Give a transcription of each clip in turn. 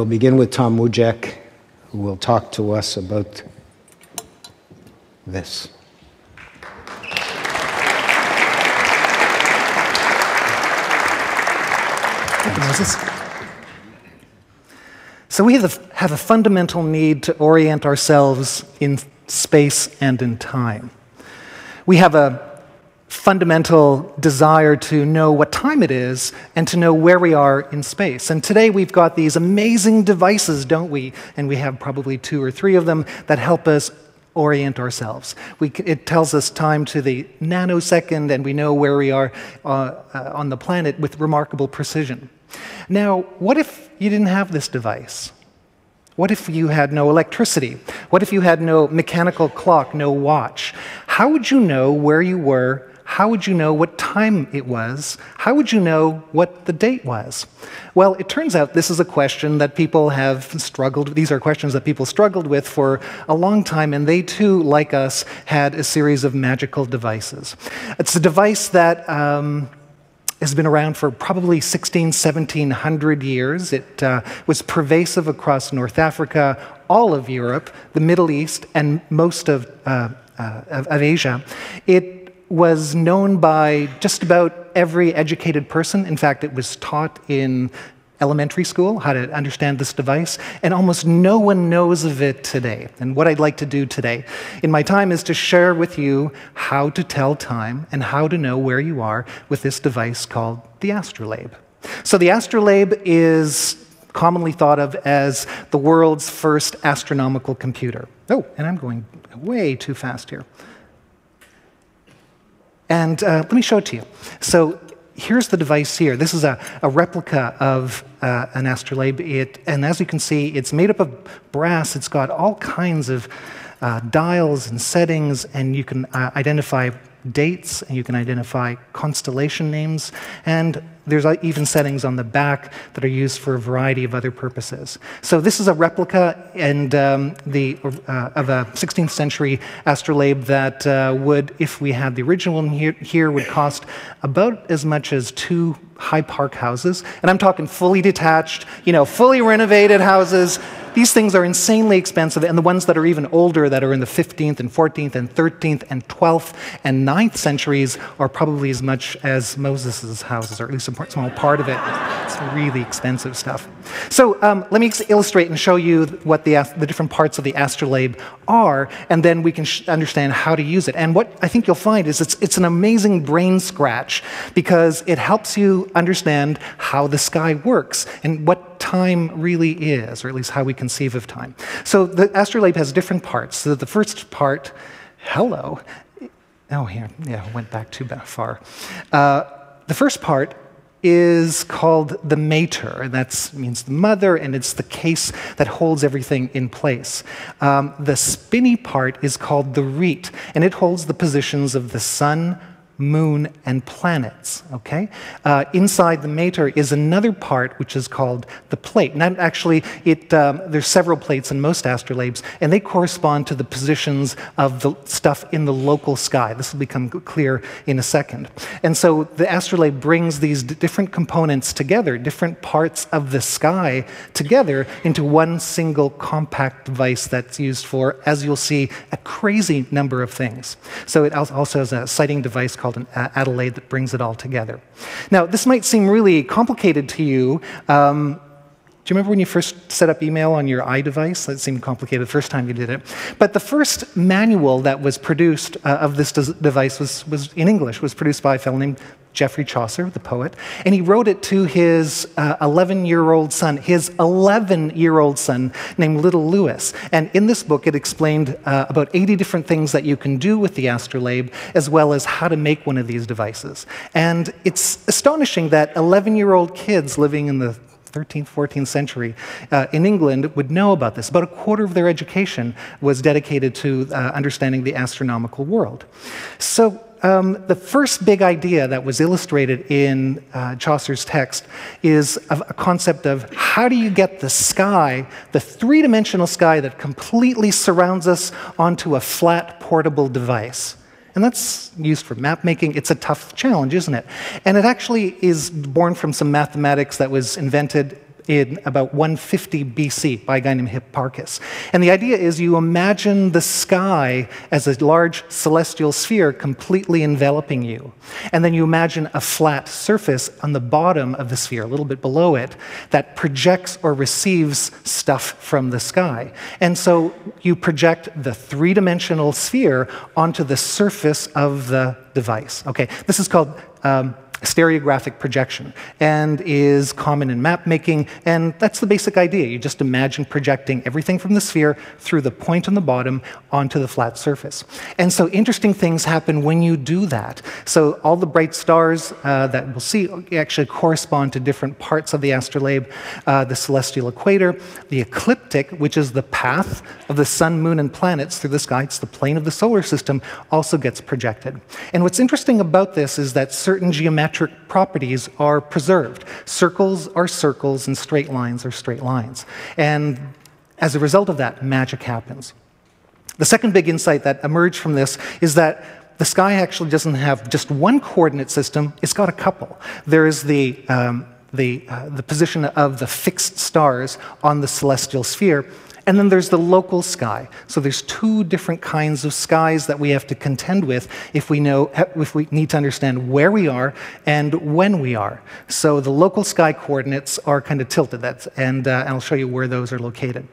We'll begin with Tom Wujec, who will talk to us about this. Thank you, Moses. So we have a, have a fundamental need to orient ourselves in space and in time. We have a fundamental desire to know what time it is and to know where we are in space. And today we've got these amazing devices, don't we? And we have probably two or three of them that help us orient ourselves. We, it tells us time to the nanosecond, and we know where we are uh, uh, on the planet with remarkable precision. Now, what if you didn't have this device? What if you had no electricity? What if you had no mechanical clock, no watch? How would you know where you were? How would you know what time it was? How would you know what the date was? Well, it turns out this is a question that people have struggled with. these are questions that people struggled with for a long time and they too like us had a series of magical devices. It's a device that um, has been around for probably 16, 1700 years. It uh, was pervasive across North Africa, all of Europe, the Middle East, and most of, uh, uh, of, of Asia. It was known by just about every educated person. In fact, it was taught in elementary school, how to understand this device, and almost no one knows of it today. And what I'd like to do today in my time is to share with you how to tell time and how to know where you are with this device called the astrolabe. So, the astrolabe is commonly thought of as the world's first astronomical computer. Oh, and I'm going way too fast here. And uh, let me show it to you. So, here's the device here. This is a, a replica of uh, an astrolabe. It, and as you can see, it's made up of brass. It's got all kinds of uh, dials and settings, and you can uh, identify dates, and you can identify constellation names, and there's even settings on the back that are used for a variety of other purposes. So this is a replica and um, the, uh, of a 16th century astrolabe that uh, would, if we had the original one here, here, would cost about as much as two High Park houses. And I'm talking fully detached, you know, fully renovated houses these things are insanely expensive, and the ones that are even older, that are in the 15th and 14th and 13th and 12th and 9th centuries, are probably as much as Moses' houses, or at least small part of it. It's really expensive stuff. So um, let me illustrate and show you what the, the different parts of the astrolabe are, and then we can understand how to use it. And what I think you'll find is it's, it's an amazing brain scratch because it helps you understand how the sky works and what time really is, or at least how we conceive of time. So the astrolabe has different parts. So the first part, hello. Oh, here, yeah, went back too far. Uh, the first part is called the mater. And that means the mother, and it's the case that holds everything in place. Um, the spinny part is called the rete, and it holds the positions of the sun, moon, and planets. Okay? Uh, inside the mater is another part which is called the plate. And actually, it, um, there's several plates in most astrolabes, and they correspond to the positions of the stuff in the local sky. This will become clear in a second. And so the astrolabe brings these different components together, different parts of the sky together into one single compact device that's used for, as you'll see, a crazy number of things. So it also has a sighting device called called an alidade that brings it all together. Now, this might seem really complicated to you. Um, do you remember when you first set up email on your iDevice? That seemed complicated the first time you did it. But the first manual that was produced uh, of this device was, was in English, was produced by a fellow named Geoffrey Chaucer, the poet, and he wrote it to his 11 uh, year old son, his 11 year old son named Little Lewis. And in this book, it explained uh, about 80 different things that you can do with the astrolabe, as well as how to make one of these devices. And it's astonishing that 11 year old kids living in the 13th, 14th century uh, in England would know about this. About a quarter of their education was dedicated to uh, understanding the astronomical world. So um, the first big idea that was illustrated in uh, Chaucer's text is a, a concept of how do you get the sky, the three dimensional sky that completely surrounds us, onto a flat portable device. And that's used for map making. It's a tough challenge, isn't it? And it actually is born from some mathematics that was invented in about 150 BC by a guy named Hipparchus. And the idea is you imagine the sky as a large celestial sphere completely enveloping you. And then you imagine a flat surface on the bottom of the sphere, a little bit below it, that projects or receives stuff from the sky. And so you project the three dimensional sphere onto the surface of the device. Okay, this is called. Um, stereographic projection and is common in map making. And that's the basic idea. You just imagine projecting everything from the sphere through the point on the bottom onto the flat surface. And so interesting things happen when you do that. So all the bright stars uh, that we'll see actually correspond to different parts of the astrolabe uh, the celestial equator, the ecliptic, which is the path of the sun, moon, and planets through the sky, it's the plane of the solar system, also gets projected. And what's interesting about this is that certain geometric geometric properties are preserved. Circles are circles and straight lines are straight lines. And as a result of that, magic happens. The second big insight that emerged from this is that the sky actually doesn't have just one coordinate system, it's got a couple. There is the, um, the, uh, the position of the fixed stars on the celestial sphere, and then there's the local sky. So there's two different kinds of skies that we have to contend with if we know if we need to understand where we are and when we are. So the local sky coordinates are kind of tilted, that's, and, uh, I'll show you where those are located.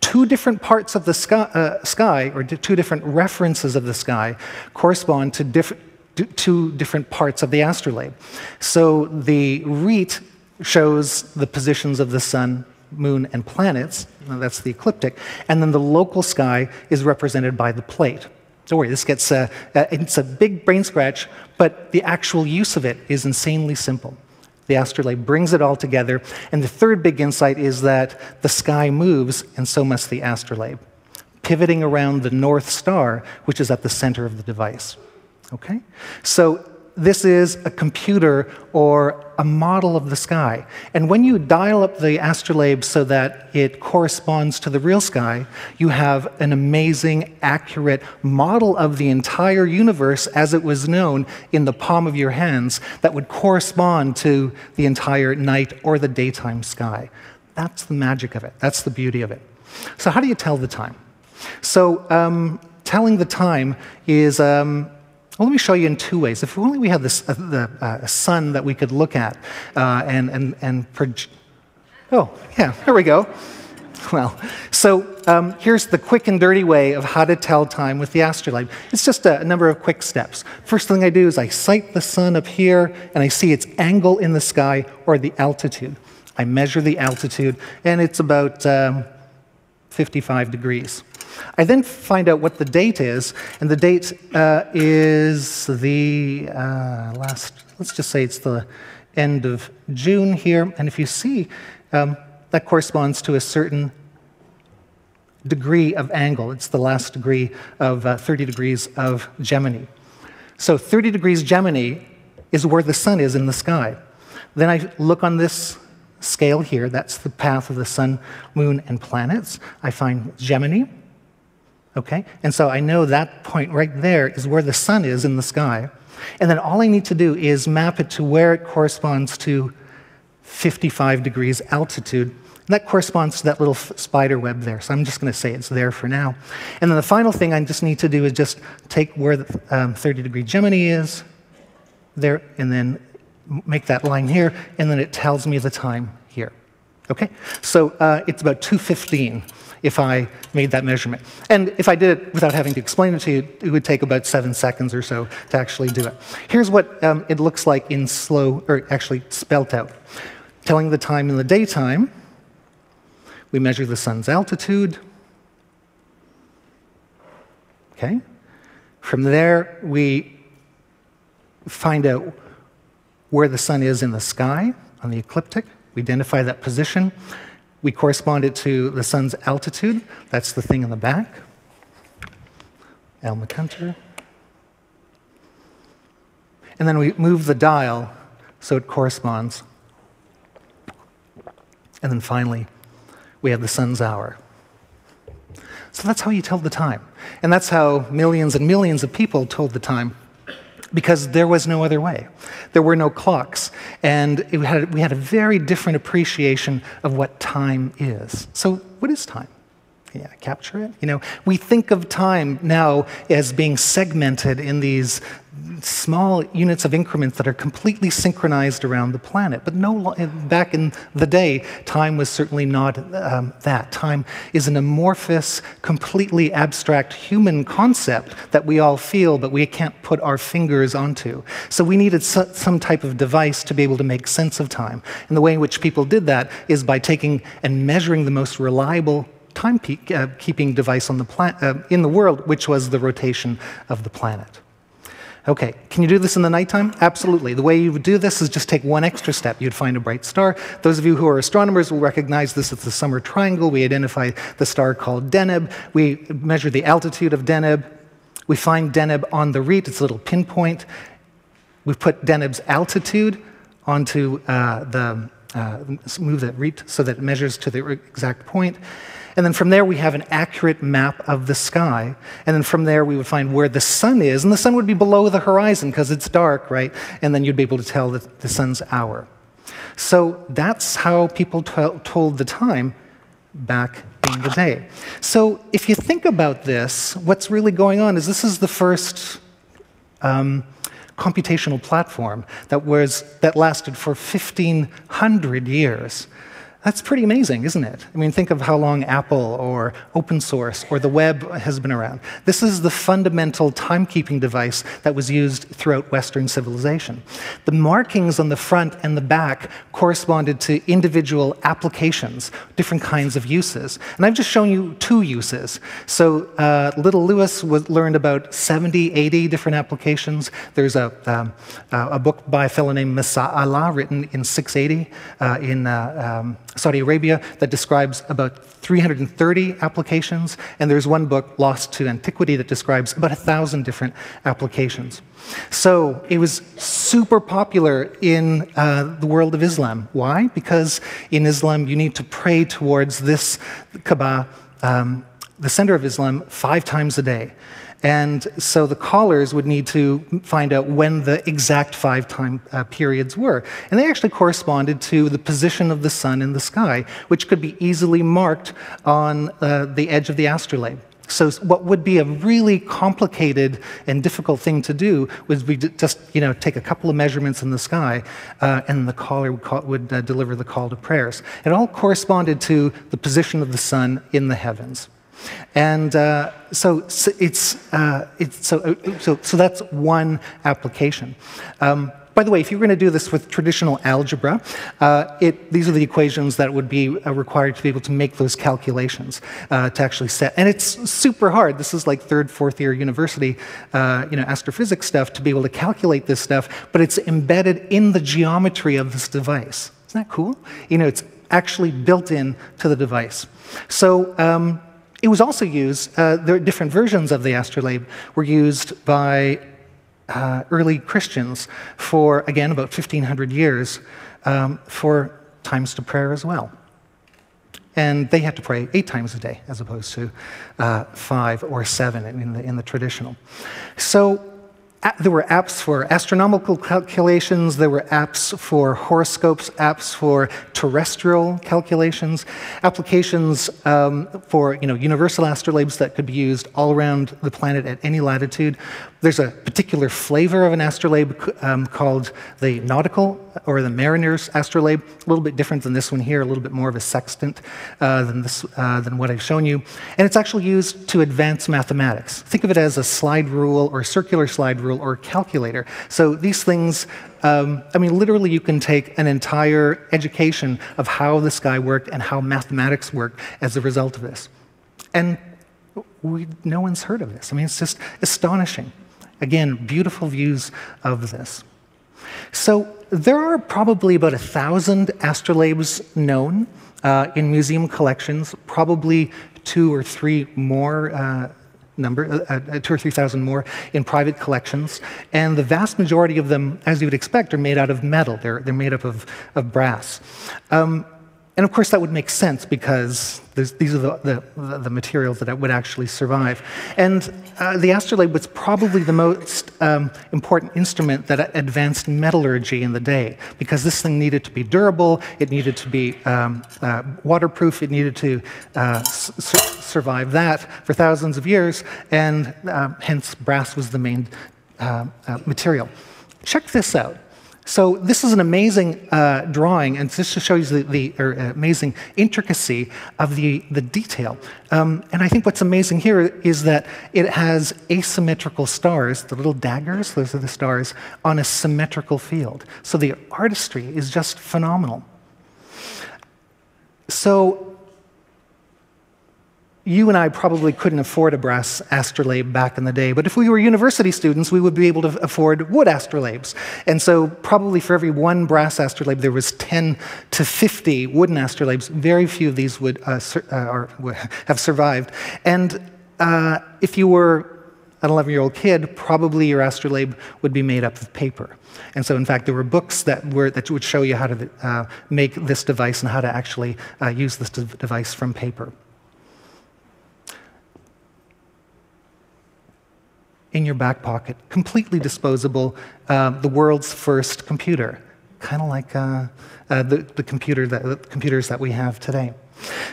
Two different parts of the sky, uh, sky, or two different references of the sky, correspond to different two different parts of the astrolabe. So the rete shows the positions of the sun moon, and planets. That's the ecliptic. And then the local sky is represented by the plate. Don't worry, this gets a, uh, it's a big brain scratch, but the actual use of it is insanely simple. The astrolabe brings it all together. And the third big insight is that the sky moves, and so must the astrolabe, pivoting around the North Star, which is at the center of the device. Okay? So this is a computer or a model of the sky. And when you dial up the astrolabe so that it corresponds to the real sky, you have an amazing, accurate model of the entire universe as it was known in the palm of your hands that would correspond to the entire night or the daytime sky. That's the magic of it. That's the beauty of it. So, how do you tell the time? So, um, telling the time is. Um, well, let me show you in two ways. If only we had this, uh, the uh, sun that we could look at uh, and, and, and proj- oh, yeah, here we go. Well, so um, here's the quick and dirty way of how to tell time with the astrolabe. It's just a, a number of quick steps. First thing I do is I sight the sun up here and I see its angle in the sky or the altitude. I measure the altitude and it's about um, 55 degrees. I then find out what the date is, and the date uh, is the uh, last, let's just say it's the end of June here. And if you see, um, that corresponds to a certain degree of angle. It's the last degree of uh, 30 degrees of Gemini. So 30 degrees Gemini is where the sun is in the sky. Then I look on this scale here, that's the path of the sun, moon, and planets. I find Gemini. Okay? And so I know that point right there is where the sun is in the sky. And then all I need to do is map it to where it corresponds to 55 degrees altitude. And that corresponds to that little spider web there. So I'm just going to say it's there for now. And then the final thing I just need to do is just take where the um, 30 degree Gemini is there, and then make that line here, and then it tells me the time. Okay? So uh, it's about 215 if I made that measurement. And if I did it without having to explain it to you, it would take about seven seconds or so to actually do it. Here's what um, it looks like in slow, or actually spelt out. Telling the time in the daytime, we measure the sun's altitude. Okay? From there, we find out where the sun is in the sky on the ecliptic. We identify that position. We correspond it to the sun's altitude. That's the thing in the back. Al. And then we move the dial so it corresponds. And then finally, we have the sun's hour. So that's how you tell the time. And that's how millions and millions of people told the time because there was no other way. There were no clocks. And had, we had a very different appreciation of what time is. So, what is time? Yeah, capture it. You know, we think of time now as being segmented in these small units of increments that are completely synchronized around the planet. But no, back in the day, time was certainly not um, that. Time is an amorphous, completely abstract human concept that we all feel, but we can't put our fingers onto. So we needed some type of device to be able to make sense of time. And the way in which people did that is by taking and measuring the most reliable timekeeping keeping device on the uh, in the world, which was the rotation of the planet. Okay, can you do this in the nighttime? Absolutely. The way you would do this is just take one extra step. You'd find a bright star. Those of you who are astronomers will recognize this as the summer triangle. We identify the star called Deneb. We measure the altitude of Deneb. We find Deneb on the rete, it's a little pinpoint. We put Deneb's altitude onto uh, the, uh, move that rete so that it measures to the exact point. And then from there, we have an accurate map of the sky. And then from there, we would find where the sun is. And the sun would be below the horizon because it's dark, right? And then you'd be able to tell the, the sun's hour. So that's how people told the time back in the day. So if you think about this, what's really going on is this is the first um, computational platform that, was, that lasted for 1,500 years. That's pretty amazing, isn't it? I mean, think of how long Apple or open source or the web has been around. This is the fundamental timekeeping device that was used throughout Western civilization. The markings on the front and the back corresponded to individual applications, different kinds of uses. And I've just shown you two uses. So uh, little Lewis was, learned about 70, 80 different applications. There's a, um, uh, a book by a fellow named Masa'Allah written in 680 uh, in uh, um, Saudi Arabia that describes about 330 applications, and there's one book, Lost to Antiquity, that describes about 1,000 different applications. So it was super popular in uh, the world of Islam. Why? Because in Islam, you need to pray towards this Kaaba, um, the center of Islam, five times a day. And so the callers would need to find out when the exact five time uh, periods were. And they actually corresponded to the position of the sun in the sky, which could be easily marked on uh, the edge of the astrolabe. So what would be a really complicated and difficult thing to do was we just you know take a couple of measurements in the sky, uh, and the caller would, call, would uh, deliver the call to prayers. It all corresponded to the position of the sun in the heavens. And uh, so, so, it's, uh, it's so, uh, so, so that's one application. Um, by the way, if you're going to do this with traditional algebra, uh, it, these are the equations that would be uh, required to be able to make those calculations uh, to actually set. And it's super hard. This is like third, fourth year university, uh, you know, astrophysics stuff to be able to calculate this stuff, but it's embedded in the geometry of this device. Isn't that cool? You know, it's actually built in to the device. So um, it was also used, uh, there are different versions of the astrolabe were used by uh, early Christians for, again, about 1,500 years um, for times to prayer as well. And they had to pray eight times a day as opposed to uh, five or seven in the, in the traditional. So there were apps for astronomical calculations, there were apps for horoscopes, apps for terrestrial calculations, applications um, for you know, universal astrolabes that could be used all around the planet at any latitude. There's a particular flavor of an astrolabe um, called the nautical or the mariner's astrolabe, a little bit different than this one here, a little bit more of a sextant uh, than, this, uh, than what I've shown you. And it's actually used to advance mathematics. Think of it as a slide rule or circular slide rule or calculator. So these things, um, I mean, literally, you can take an entire education of how the sky worked and how mathematics worked as a result of this. And we, no one's heard of this. I mean, it's just astonishing. Again, beautiful views of this. So there are probably about a thousand astrolabes known uh, in museum collections, probably two or three more uh, number, uh, uh two or three thousand more in private collections. And the vast majority of them, as you would expect, are made out of metal. They're, they're made up of, of brass. Um, and of course, that would make sense because these are the, the, the, materials that would actually survive. And uh, the astrolabe was probably the most um, important instrument that advanced metallurgy in the day because this thing needed to be durable, it needed to be um, uh, waterproof, it needed to uh, survive that for thousands of years, and uh, hence brass was the main uh, uh, material. Check this out. So this is an amazing uh, drawing, and just to show you the, the uh, amazing intricacy of the, the detail. Um, and I think what's amazing here is that it has asymmetrical stars, the little daggers, those are the stars, on a symmetrical field. So the artistry is just phenomenal. So you and I probably couldn't afford a brass astrolabe back in the day, but if we were university students, we would be able to afford wood astrolabes. And so, probably for every one brass astrolabe, there was 10 to 50 wooden astrolabes. Very few of these would, uh, uh, have survived. And uh, if you were an 11 year old kid, probably your astrolabe would be made up of paper. And so, in fact, there were books that, were, that would show you how to uh, make this device and how to actually uh, use this device from paper. In your back pocket, completely disposable, uh, the world's first computer, kind of like uh, uh, the, the, computer that, the computers that we have today.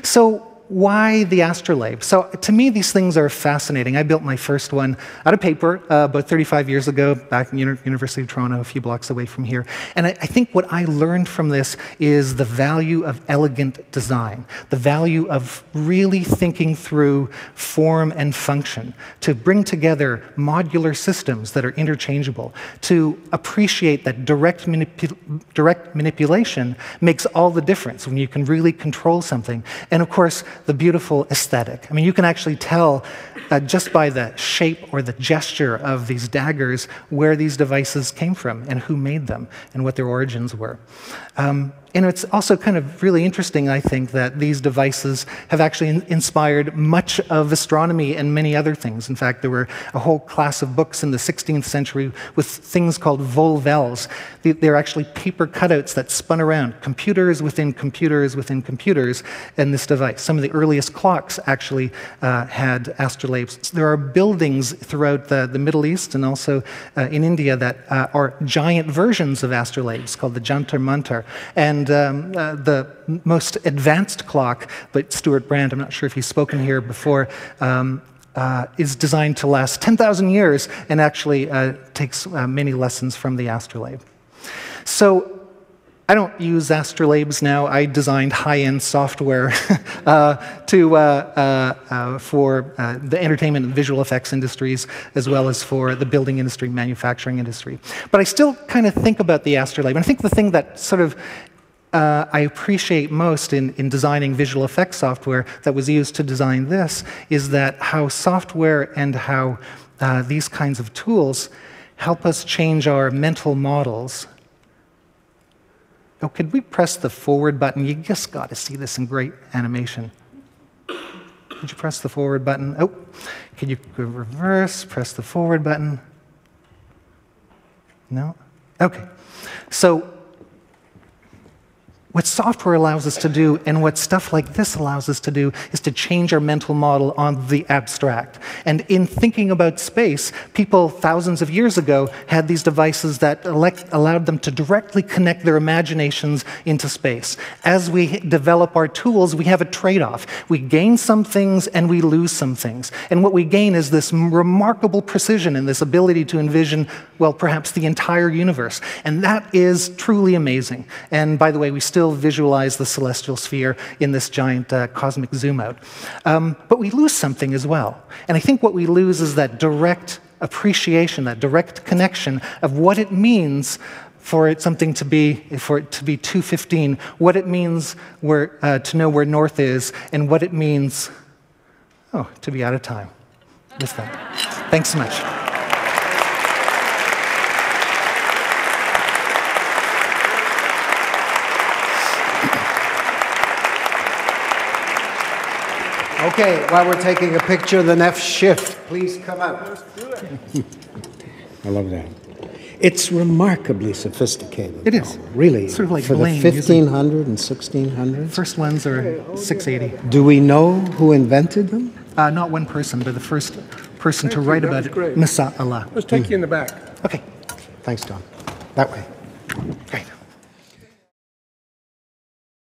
So why the astrolabe? So to me, these things are fascinating. I built my first one out of paper uh, about 35 years ago, back in Uni University of Toronto, a few blocks away from here. And I, I, think what I learned from this is the value of elegant design, the value of really thinking through form and function, to bring together modular systems that are interchangeable, to appreciate that direct, direct manipulation makes all the difference when you can really control something. And of course, the beautiful aesthetic. I mean, you can actually tell uh, just by the shape or the gesture of these daggers where these devices came from and who made them and what their origins were. Um, and it's also kind of really interesting, I think, that these devices have actually in inspired much of astronomy and many other things. In fact, there were a whole class of books in the 16th century with things called volvels. They're actually paper cutouts that spun around, computers within computers within computers in this device. Some of the earliest clocks actually uh, had astrolabes. There are buildings throughout the, the Middle East and also uh, in India that uh, are giant versions of astrolabes called the Jantar Mantar. And um, uh, the most advanced clock, but Stewart Brand, I'm not sure if he's spoken here before, um, uh, is designed to last 10,000 years and actually uh, takes uh, many lessons from the astrolabe. So I don't use astrolabes now. I designed high-end software uh, to, uh, uh, uh, for uh, the entertainment and visual effects industries, as well as for the building industry, manufacturing industry. But I still kind of think about the astrolabe. And I think the thing that sort of uh, I appreciate most in, in designing visual effects software that was used to design this is that how software and how these kinds of tools help us change our mental models. Oh, could we press the forward button? You just got to see this in great animation. Could you press the forward button? Oh, can you reverse? Press the forward button. No? Okay. So what software allows us to do and what stuff like this allows us to do is to change our mental model on the abstract. And in thinking about space, people thousands of years ago had these devices that elect, allowed them to directly connect their imaginations into space. As we develop our tools, we have a trade off. We gain some things and we lose some things. And what we gain is this remarkable precision and this ability to envision, well, perhaps the entire universe. And that is truly amazing. And by the way, we still still visualize the celestial sphere in this giant uh, cosmic zoom out. Um, but we lose something as well. And I think what we lose is that direct appreciation, that direct connection of what it means for it something to be for it to be 215 what it means where, uh, to know where north is and what it means oh to be out of time with that thanks so much Okay, while we're taking a picture, of the next shift, please come out. I love that. It's remarkably sophisticated. It is. though, Really. Sort of like For the bling, isn't 1500 and 1600s. First ones are 680. Do we know who invented them? Uh, not one person, but the first person to Thank you, write that about it, great. Allah. Let's take you in the back. Okay, Thanks, Don. That way. great.